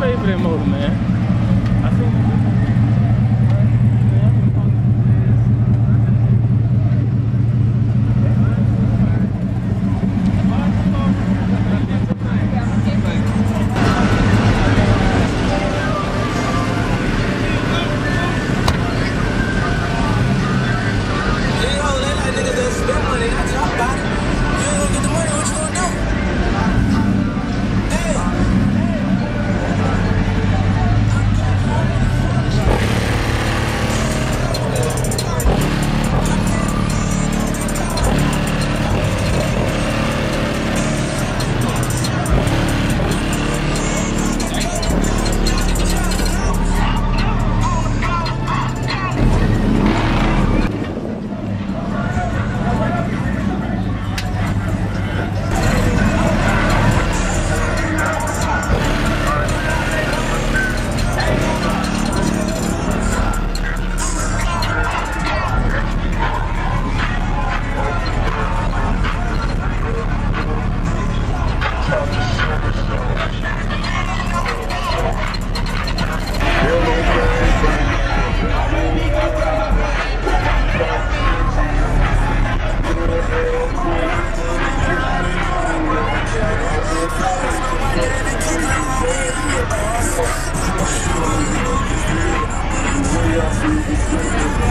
favorite mode, man. I think. I'm not sure I'm